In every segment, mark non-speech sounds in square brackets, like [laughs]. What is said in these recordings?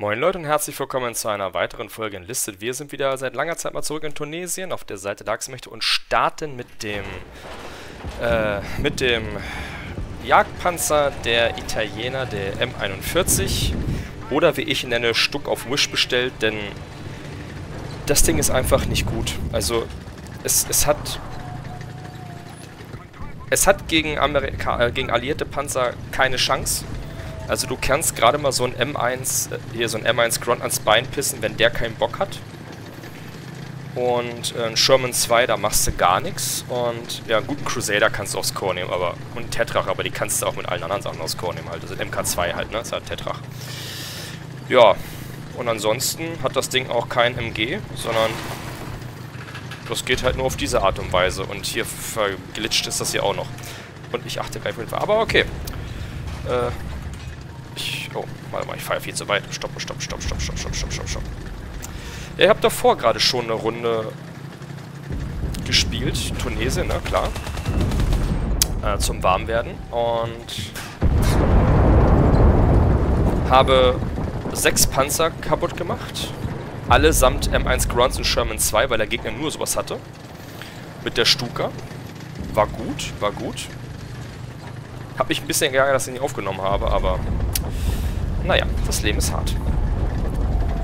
Moin Leute und herzlich willkommen zu einer weiteren Folge Enlisted. Wir sind wieder seit langer Zeit mal zurück in Tunesien auf der Seite der Achsenmächte und starten mit dem äh, mit dem Jagdpanzer der Italiener, der M41 oder wie ich ihn nenne, Stuck auf Wish bestellt, denn das Ding ist einfach nicht gut. Also es, es hat es hat gegen, Amerika äh, gegen alliierte Panzer keine Chance. Also du kannst gerade mal so ein M1, äh, hier so ein M1 Grunt ans Bein pissen, wenn der keinen Bock hat. Und äh, Sherman 2, da machst du gar nichts. Und ja, einen guten Crusader kannst du aufs Core nehmen, aber. Und Tetrach, aber die kannst du auch mit allen anderen Sachen aufs Core nehmen halt. Also MK2 halt, ne? Das ist halt Tetrach. Ja. Und ansonsten hat das Ding auch kein MG, sondern das geht halt nur auf diese Art und Weise. Und hier verglitscht ist das hier auch noch. Und ich achte gleich auf Aber okay. Äh, ich... Oh, warte mal, ich fahre viel zu weit. Stopp, stopp, stopp, stopp, stopp, stopp, stopp, stopp, stopp. Ja, ihr habt davor gerade schon eine Runde gespielt. Tunesien, ne, klar. Äh, zum Warmwerden. Und... Habe sechs Panzer kaputt gemacht. Allesamt M1 Grunts und Sherman 2, weil der Gegner nur sowas hatte. Mit der Stuka. War gut, war gut. Hab mich ein bisschen geärgert, dass ich nicht aufgenommen habe, aber naja, das Leben ist hart.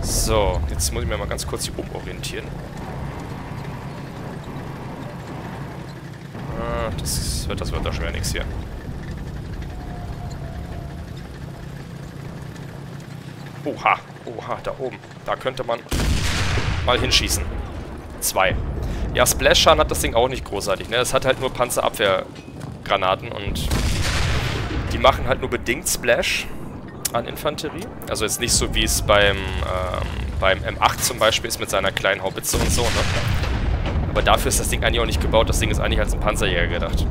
So, jetzt muss ich mir mal ganz kurz hier umorientieren. Ah, das wird, das wird da schwer nichts hier. Oha, oha, da oben. Da könnte man mal hinschießen. Zwei. Ja, Splash-Schaden hat das Ding auch nicht großartig, ne? Es hat halt nur Panzerabwehrgranaten und die machen halt nur bedingt Splash an Infanterie. Also jetzt nicht so, wie es beim, ähm, beim M8 zum Beispiel ist mit seiner kleinen Haubitze und so, ne? Aber dafür ist das Ding eigentlich auch nicht gebaut. Das Ding ist eigentlich als ein Panzerjäger gedacht.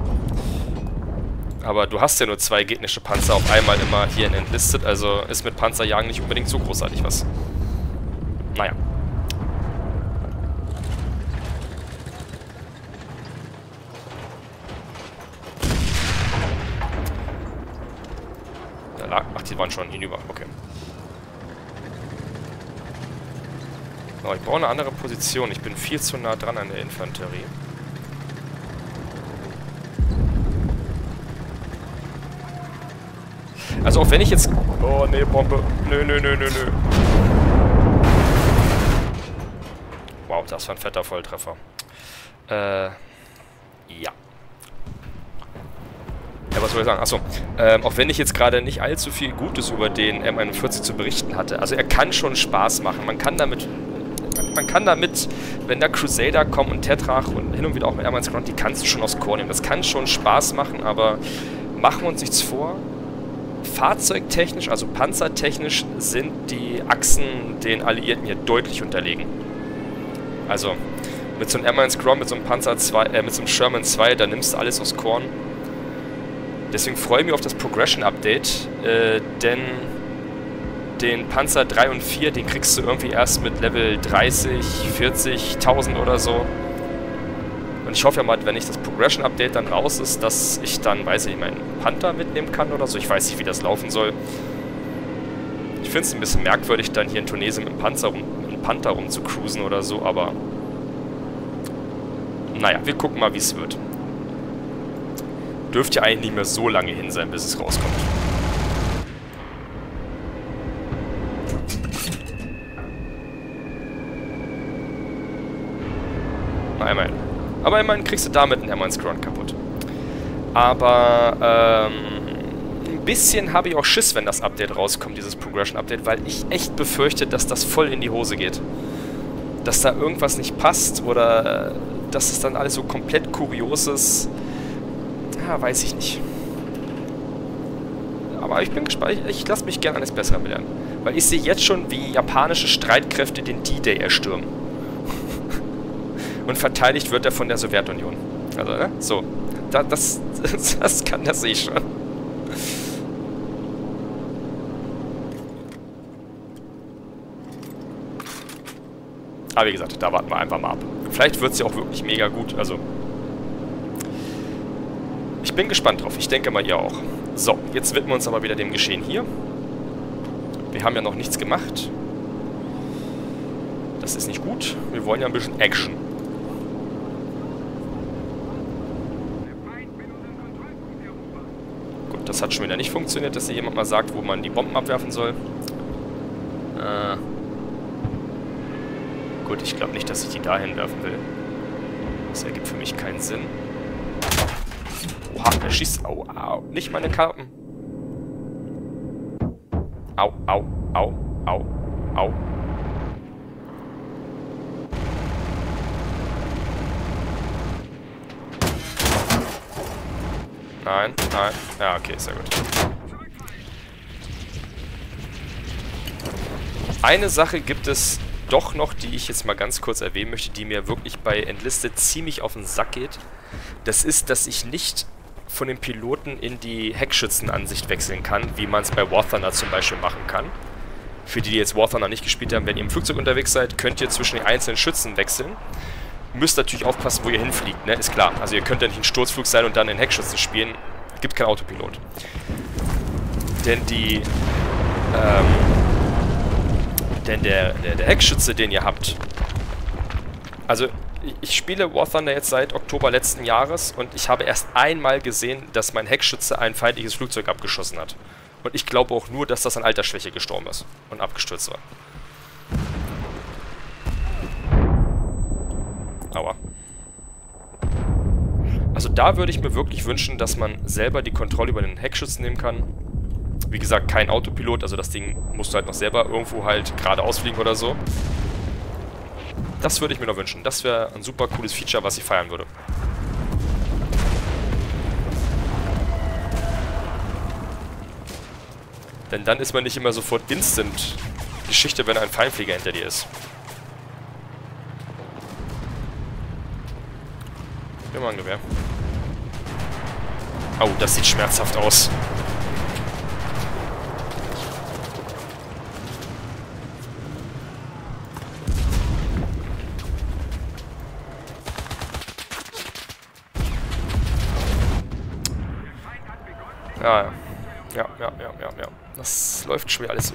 Aber du hast ja nur zwei gegnerische Panzer auf einmal immer hier in Enlisted, also ist mit Panzerjagen nicht unbedingt so großartig was. Naja. Die waren schon hinüber. Okay. So, ich brauche eine andere Position. Ich bin viel zu nah dran an der Infanterie. Also auch wenn ich jetzt... Oh, nee, Bombe. Nö, nö, nö, nö, nö. Wow, das war ein fetter Volltreffer. Äh, ja soll ich sagen? Achso, ähm, auch wenn ich jetzt gerade nicht allzu viel Gutes über den M41 zu berichten hatte. Also er kann schon Spaß machen. Man kann damit, man kann damit, wenn da Crusader kommen und Tetrach und hin und wieder auch mit M1 Grunt, die kannst du schon aufs Core nehmen. Das kann schon Spaß machen, aber machen wir uns nichts vor. Fahrzeugtechnisch, also panzertechnisch, sind die Achsen den Alliierten hier deutlich unterlegen. Also, mit so einem M1 Grom, mit so einem Panzer 2, äh, mit so einem Sherman 2, da nimmst du alles aus Korn. Deswegen freue ich mich auf das Progression-Update, äh, denn den Panzer 3 und 4, den kriegst du irgendwie erst mit Level 30, 40, 1000 oder so. Und ich hoffe ja mal, wenn ich das Progression-Update dann raus ist, dass ich dann, weiß ich, meinen Panther mitnehmen kann oder so. Ich weiß nicht, wie das laufen soll. Ich finde es ein bisschen merkwürdig, dann hier in Tunesien mit dem Panzer rum, mit dem Panther rumzucruisen oder so, aber... Naja, wir gucken mal, wie es wird dürfte ja eigentlich nicht mehr so lange hin sein, bis es rauskommt. Immerhin. Aber immerhin kriegst du damit einen M1 Grunt kaputt. Aber, ähm, ein bisschen habe ich auch Schiss, wenn das Update rauskommt, dieses Progression-Update, weil ich echt befürchte, dass das voll in die Hose geht. Dass da irgendwas nicht passt oder äh, dass es dann alles so komplett kurios ist. Ja, weiß ich nicht. Aber ich bin gespannt. Ich, lasse mich gerne eines Besseren belehren. Weil ich sehe jetzt schon, wie japanische Streitkräfte den D-Day erstürmen. Und verteidigt wird er von der Sowjetunion. Also, ne? So. Da, das, das, [laughs] das kann das sehe ich schon. Aber wie gesagt, da warten wir einfach mal ab. Vielleicht wird es ja auch wirklich mega gut. Also, ich bin gespannt drauf. Ich denke mal, ihr auch. So, jetzt widmen wir uns aber wieder dem Geschehen hier. Wir haben ja noch nichts gemacht. Das ist nicht gut. Wir wollen ja ein bisschen Action. Gut, das hat schon wieder nicht funktioniert, dass hier jemand mal sagt, wo man die Bomben abwerfen soll. Äh gut, ich glaube nicht, dass ich die dahin werfen will. Das ergibt für mich keinen Sinn. Oha, er schießt. Au, au. Nicht meine Karten. Au, au, au, au, au. Nein, nein. Ja, okay, sehr gut. Eine Sache gibt es doch noch, die ich jetzt mal ganz kurz erwähnen möchte, die mir wirklich bei Enlisted ziemlich auf den Sack geht. Das ist, dass ich nicht von den Piloten in die Heckschützenansicht wechseln kann, wie man es bei War Thunder zum Beispiel machen kann. Für die, die jetzt War Thunder nicht gespielt haben, wenn ihr im Flugzeug unterwegs seid, könnt ihr zwischen den einzelnen Schützen wechseln. Müsst natürlich aufpassen, wo ihr hinfliegt, ne? Ist klar. Also ihr könnt ja nicht ein Sturzflug sein und dann in Heckschützen spielen. Gibt kein Autopilot. Denn die, ähm, denn der, der, der Heckschütze, den ihr habt, also ich spiele War Thunder jetzt seit Oktober letzten Jahres und ich habe erst einmal gesehen, dass mein Heckschütze ein feindliches Flugzeug abgeschossen hat. Und ich glaube auch nur, dass das an Altersschwäche gestorben ist und abgestürzt war. Aua. Also da würde ich mir wirklich wünschen, dass man selber die Kontrolle über den Heckschützen nehmen kann. Wie gesagt, kein Autopilot, also das Ding musst du halt noch selber irgendwo halt geradeaus fliegen oder so. Das würde ich mir noch wünschen. Das wäre ein super cooles Feature, was ich feiern würde. Denn dann ist man nicht immer sofort instant Geschichte, wenn ein Feinflieger hinter dir ist. Immer ein Gewehr. Oh, das sieht schmerzhaft aus. Ja, ja, ja, ja, ja, ja. Das läuft schon wieder alles.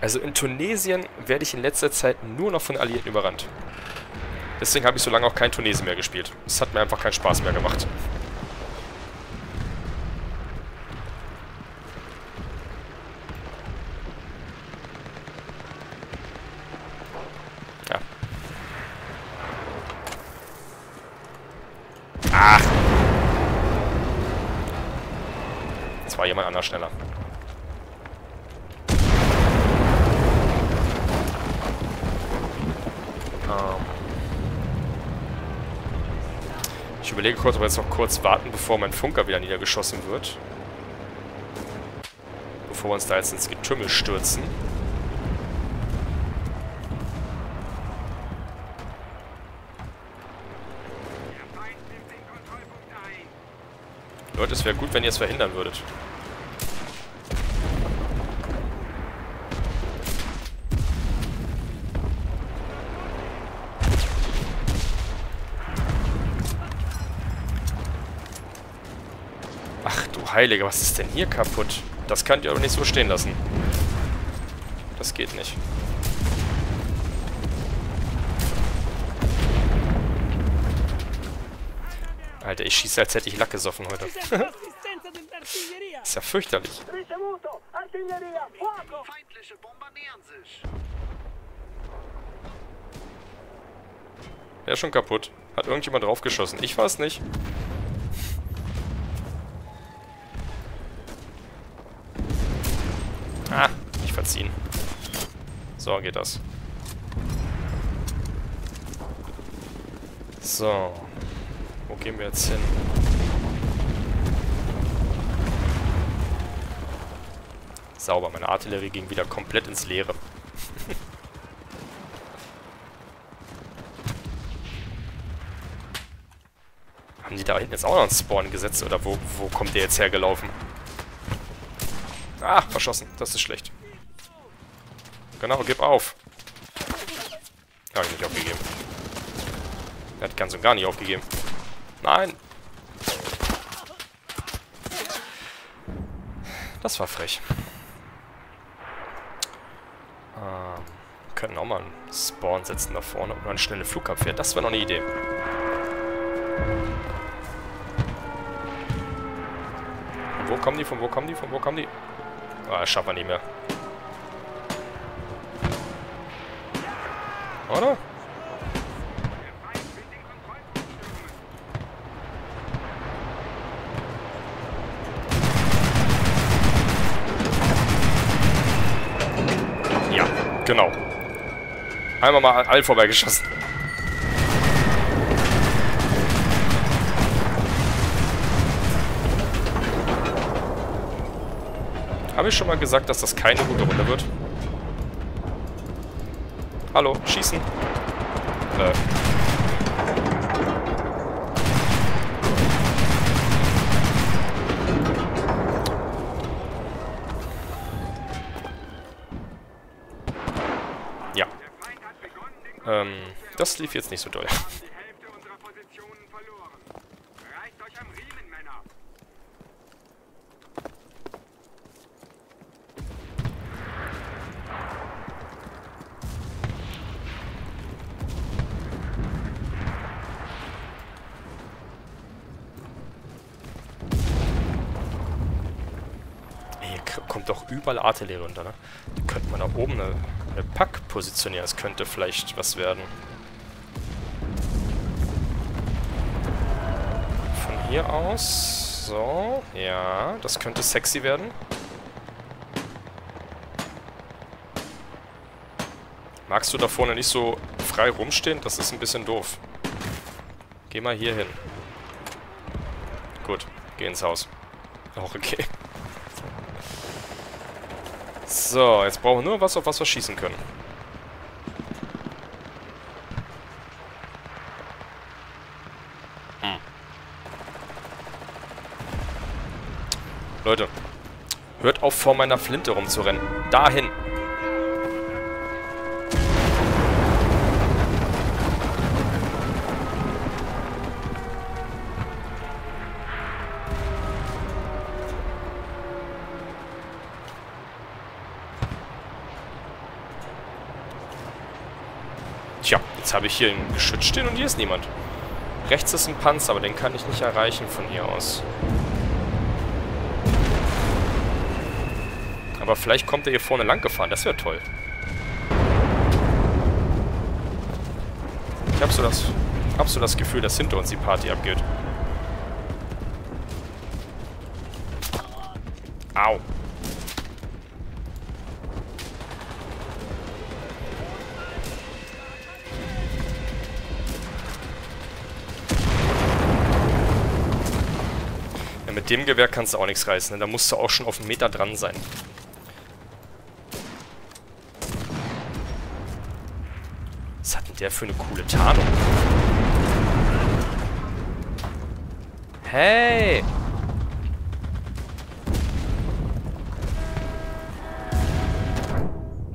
Also in Tunesien werde ich in letzter Zeit nur noch von Alliierten überrannt. Deswegen habe ich so lange auch kein Tunesien mehr gespielt. Es hat mir einfach keinen Spaß mehr gemacht. Ja. Ach! Jetzt war jemand anders schneller. Ähm. Ich überlege kurz, ob wir jetzt noch kurz warten, bevor mein Funker wieder niedergeschossen wird. Bevor wir uns da jetzt ins Getümmel stürzen. Leute, es wäre gut, wenn ihr es verhindern würdet. Ach du Heilige, was ist denn hier kaputt? Das könnt ihr aber nicht so stehen lassen. Das geht nicht. Alter, ich schieße, als hätte ich Lack gesoffen heute. [laughs] ist ja fürchterlich. Der ist schon kaputt. Hat irgendjemand draufgeschossen. Ich war es nicht. Verziehen. So geht das. So. Wo gehen wir jetzt hin? Sauber, meine Artillerie ging wieder komplett ins Leere. [laughs] Haben die da hinten jetzt auch noch einen Spawn gesetzt? Oder wo, wo kommt der jetzt hergelaufen? Ah, verschossen. Das ist schlecht. Genau, gib auf. Habe ich nicht aufgegeben. Er hat ganz und gar nicht aufgegeben. Nein. Das war frech. Ähm, könnten auch mal einen Spawn setzen da vorne oder eine schnelle Flugabwehr. Das wäre noch eine Idee. Von wo kommen die? Von wo kommen die? Von wo kommen die? Ah, das schaffen wir nicht mehr. Oder? Ja, genau. Einmal mal all vorbeigeschossen. Habe ich schon mal gesagt, dass das keine gute Runde wird? Hallo, schießen. Äh. Ja. Ähm, das lief jetzt nicht so doll. kommt doch überall Artillerie runter, ne? Da könnte man da oben eine, eine Pack positionieren. Das könnte vielleicht was werden. Von hier aus. So, ja, das könnte sexy werden. Magst du da vorne nicht so frei rumstehen? Das ist ein bisschen doof. Geh mal hier hin. Gut, geh ins Haus. Auch [laughs] okay. So, jetzt brauchen wir nur was, auf was wir schießen können. Hm. Leute, hört auf vor meiner Flinte rumzurennen. Dahin. Tja, jetzt habe ich hier ein Geschütz stehen und hier ist niemand. Rechts ist ein Panzer, aber den kann ich nicht erreichen von hier aus. Aber vielleicht kommt er hier vorne lang gefahren, das wäre toll. Ich habe so, das, hab so das Gefühl, dass hinter uns die Party abgeht. Au. Dem Gewehr kannst du auch nichts reißen. Ne? Da musst du auch schon auf einen Meter dran sein. Was hat denn der für eine coole Tarnung? Hey!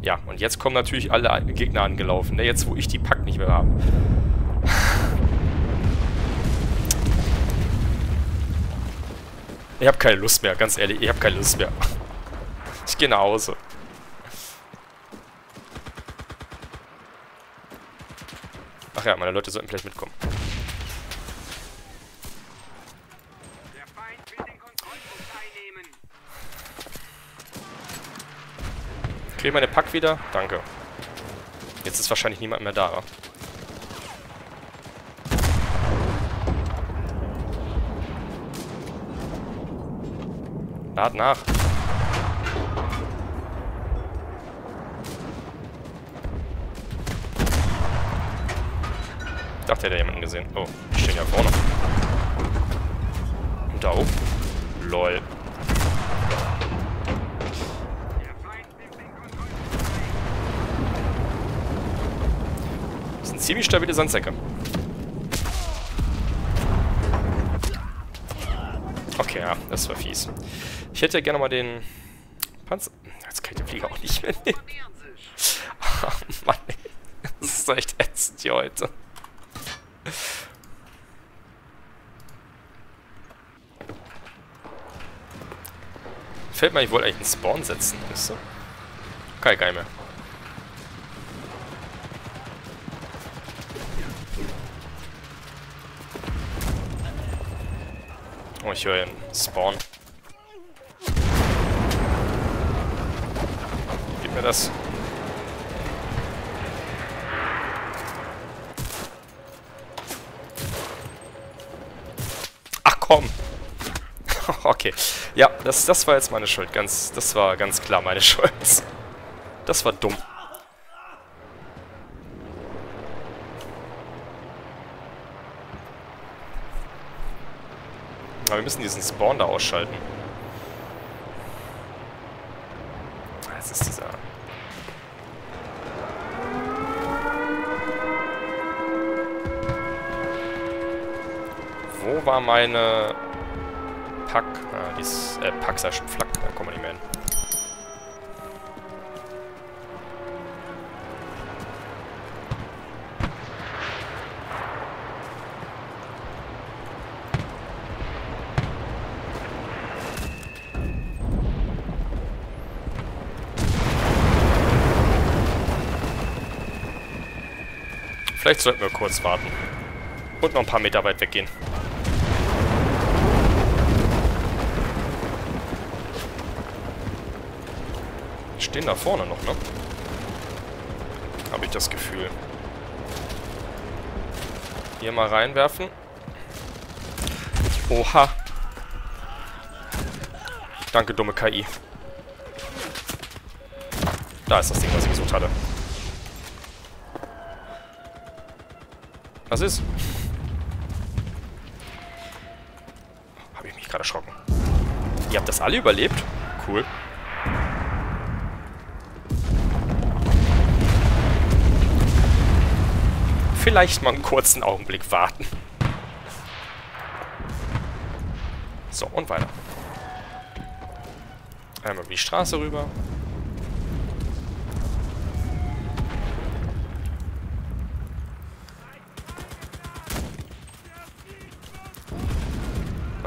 Ja, und jetzt kommen natürlich alle Gegner angelaufen. Ne? Jetzt, wo ich die Pack nicht mehr habe. Ich habe keine Lust mehr, ganz ehrlich. Ich habe keine Lust mehr. Ich gehe nach Hause. Ach ja, meine Leute sollten vielleicht mitkommen. Kriege meine Pack wieder? Danke. Jetzt ist wahrscheinlich niemand mehr da. Lad nach. Ich dachte, er hätte jemanden gesehen. Oh, die stehen ja vorne. Und da oben. Lol. Das sind ziemlich stabile Sandsäcke. Ja, das war fies. Ich hätte ja gerne mal den Panzer... Jetzt kann ich den Flieger auch nicht mehr nehmen. Oh Mann. Das ist echt ätzend hier heute. Fällt mir, ich wollte eigentlich einen Spawn setzen, weißt du? Kein geil mehr. Ich höre einen Spawn. Gib mir das. Ach komm. [laughs] okay. Ja, das, das war jetzt meine Schuld. Ganz, das war ganz klar meine [laughs] Schuld. Das war dumm. Wir müssen diesen Spawn da ausschalten. Das ist dieser... Wo war meine... Pack? Die ist... Äh, Pack sei schon Flak. Da kommen wir nicht mehr hin. Vielleicht sollten wir kurz warten. Und noch ein paar Meter weit weggehen. Die stehen da vorne noch, ne? Habe ich das Gefühl. Hier mal reinwerfen. Oha. Danke, dumme KI. Da ist das Ding, was ich gesucht hatte. Was ist? Habe ich mich gerade erschrocken. Ihr habt das alle überlebt? Cool. Vielleicht mal einen kurzen Augenblick warten. So, und weiter. Einmal über die Straße rüber.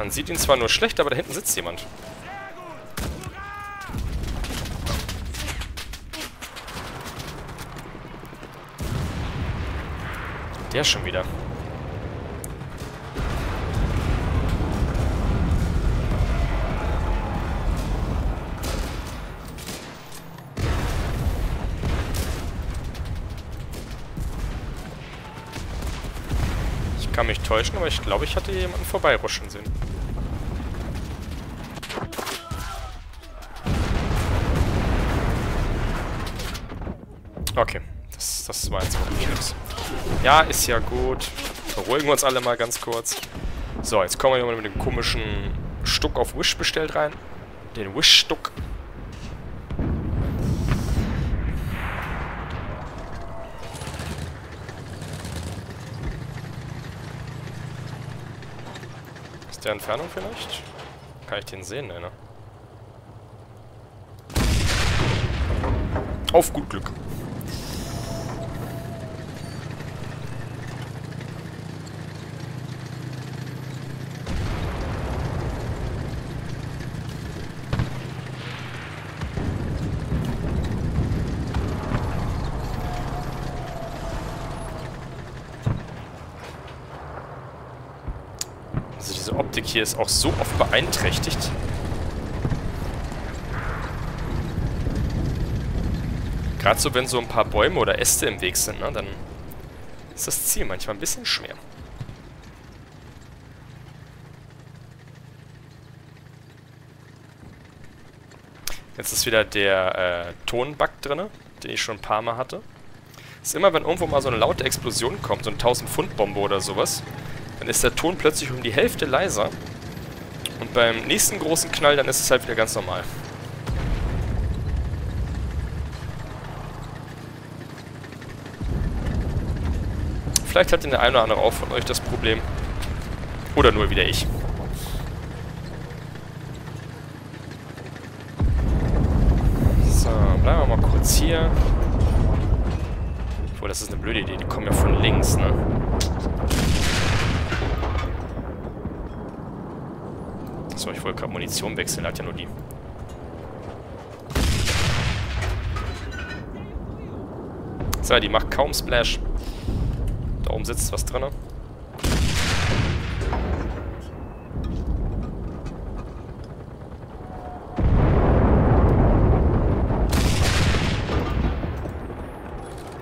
Man sieht ihn zwar nur schlecht, aber da hinten sitzt jemand. Der schon wieder. Kann mich täuschen, aber ich glaube, ich hatte jemanden vorbeiruschen sehen. Okay, das, das war jetzt wirklich nichts. Ja, ist ja gut. Beruhigen wir uns alle mal ganz kurz. So, jetzt kommen wir hier mal mit dem komischen Stuck auf Wish bestellt rein. Den Wish-Stuck. Ist der Entfernung vielleicht? Kann ich den sehen, ne? Auf gut Glück. Also diese Optik hier ist auch so oft beeinträchtigt. Gerade so, wenn so ein paar Bäume oder Äste im Weg sind, ne, dann ist das Ziel manchmal ein bisschen schwer. Jetzt ist wieder der äh, Tonbug drin, den ich schon ein paar Mal hatte. ist immer, wenn irgendwo mal so eine laute Explosion kommt, so eine 1000-Pfund-Bombe oder sowas, dann ist der Ton plötzlich um die Hälfte leiser. Und beim nächsten großen Knall, dann ist es halt wieder ganz normal. Vielleicht hat den der eine oder andere auch von euch das Problem. Oder nur wieder ich. So, bleiben wir mal kurz hier. Obwohl, das ist eine blöde Idee. Die kommen ja von links, ne? Achso, ich wollte gerade Munition wechseln, hat ja nur die. So, die macht kaum Splash. Da oben sitzt was drin.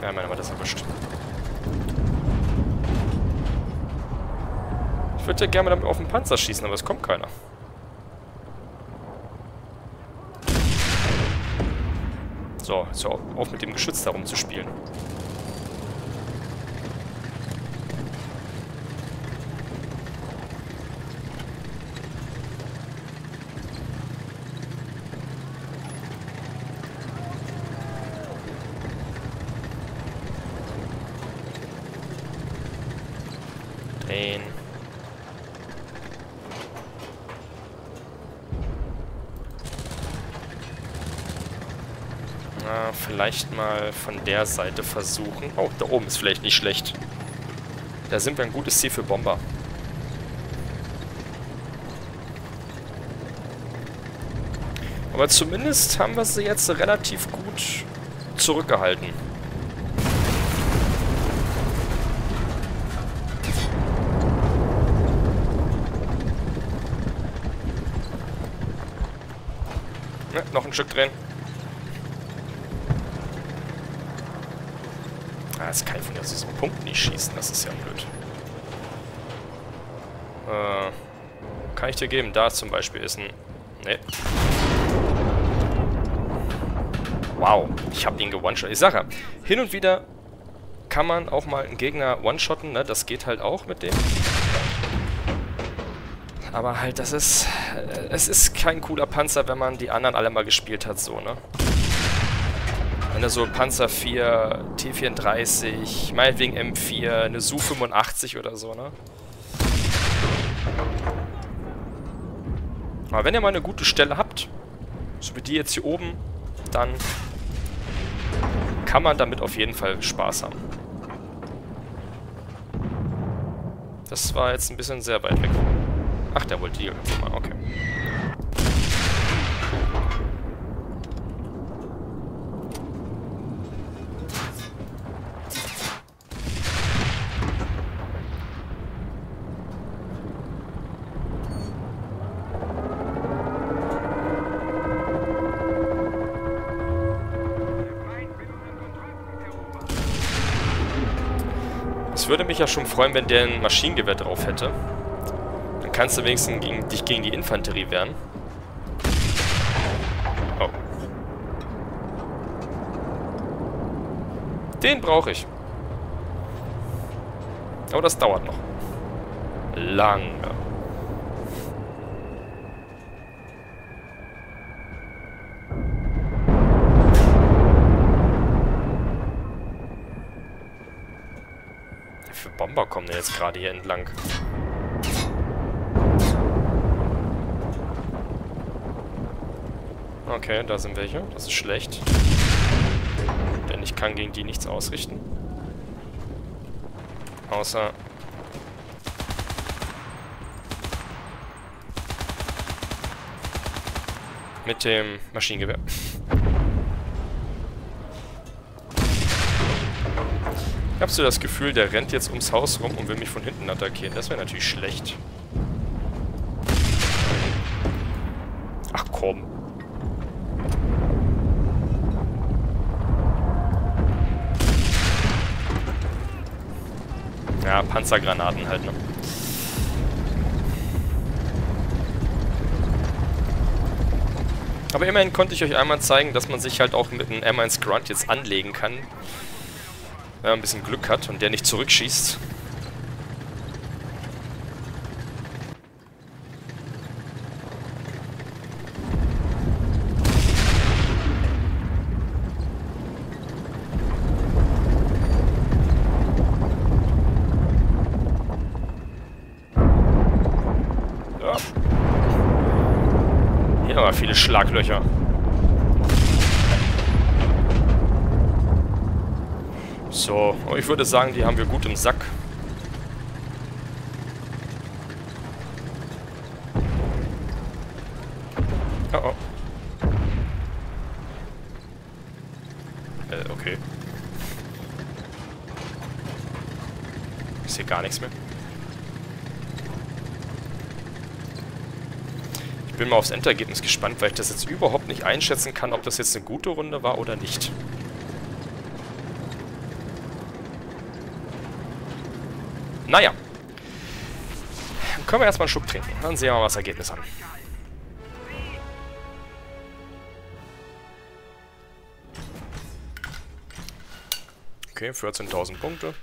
Ja, meine Mann, das erwischt. Ich würde ja gerne damit auf den Panzer schießen, aber es kommt keiner. So, so auf mit dem Geschütz da rumzuspielen. Drehen. Na, vielleicht mal von der Seite versuchen. Oh, da oben ist vielleicht nicht schlecht. Da sind wir ein gutes Ziel für Bomber. Aber zumindest haben wir sie jetzt relativ gut zurückgehalten. Ne, noch ein Stück drehen. Es kann von diesem Punkt nicht schießen, das ist ja blöd. Äh, kann ich dir geben? Da zum Beispiel ist ein... Ne. Wow, ich habe ihn gewone-shot. Ich sage ja, hin und wieder kann man auch mal einen Gegner one-shotten, ne? Das geht halt auch mit dem. Aber halt, das ist... Äh, es ist kein cooler Panzer, wenn man die anderen alle mal gespielt hat, so, ne? Wenn du so Panzer 4, T34, meinetwegen M4, eine Su-85 oder so, ne? Aber wenn ihr mal eine gute Stelle habt, so wie die jetzt hier oben, dann kann man damit auf jeden Fall Spaß haben. Das war jetzt ein bisschen sehr weit weg. Ach, der wollte hier irgendwo mal, okay. Würde mich ja schon freuen, wenn der ein Maschinengewehr drauf hätte. Dann kannst du wenigstens gegen, dich gegen die Infanterie wehren. Oh. Den brauche ich. Aber das dauert noch. Lange. Wie viele Bomber kommen denn jetzt gerade hier entlang? Okay, da sind welche. Das ist schlecht. Denn ich kann gegen die nichts ausrichten. Außer... Mit dem Maschinengewehr. Ich habe so das Gefühl, der rennt jetzt ums Haus rum und will mich von hinten attackieren. Das wäre natürlich schlecht. Ach komm. Ja, Panzergranaten halt, ne? Aber immerhin konnte ich euch einmal zeigen, dass man sich halt auch mit einem M1 Grunt jetzt anlegen kann. Wenn man ein bisschen Glück hat und der nicht zurückschießt. Ja. Viele Schlaglöcher. So, ich würde sagen, die haben wir gut im Sack. Oh oh. Äh, okay. Ist hier gar nichts mehr. Ich bin mal aufs Endergebnis gespannt, weil ich das jetzt überhaupt nicht einschätzen kann, ob das jetzt eine gute Runde war oder nicht. Naja. Dann können wir erstmal einen Schluck trinken. Dann sehen wir mal das Ergebnis an. Okay, 14.000 Punkte.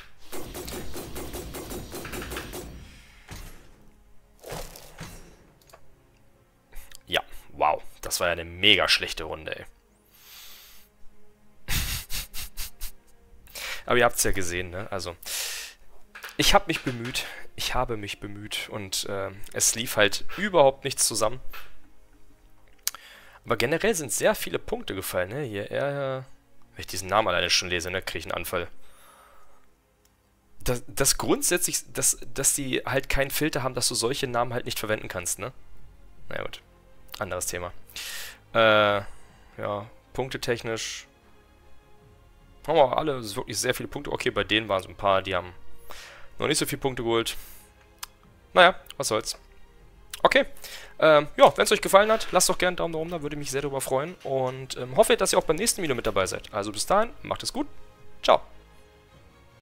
Ja, wow. Das war ja eine mega schlechte Runde, ey. [laughs] Aber ihr habt es ja gesehen, ne? Also, ich habe mich bemüht. Ich habe mich bemüht. Und äh, es lief halt überhaupt nichts zusammen. Aber generell sind sehr viele Punkte gefallen, ne? Hier, er... Wenn ich diesen Namen alleine schon lese, ne, kriege ich einen Anfall. Das, das grundsätzlich, dass, dass die halt keinen Filter haben, dass du solche Namen halt nicht verwenden kannst, ne? Na naja, gut. Anderes Thema. Äh, ja, punktetechnisch haben wir alle wirklich sehr viele Punkte. Okay, bei denen waren es ein paar, die haben noch nicht so viele Punkte geholt. Naja, was soll's. Okay. Ähm, ja, wenn es euch gefallen hat, lasst doch gerne einen Daumen nach oben da, würde mich sehr darüber freuen. Und ähm, hoffe, dass ihr auch beim nächsten Video mit dabei seid. Also bis dahin, macht es gut. Ciao.